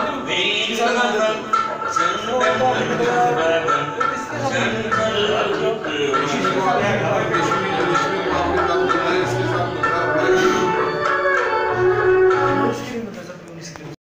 Sanu, Sanu, Sanu, Sanu, Sanu, Sanu, Sanu,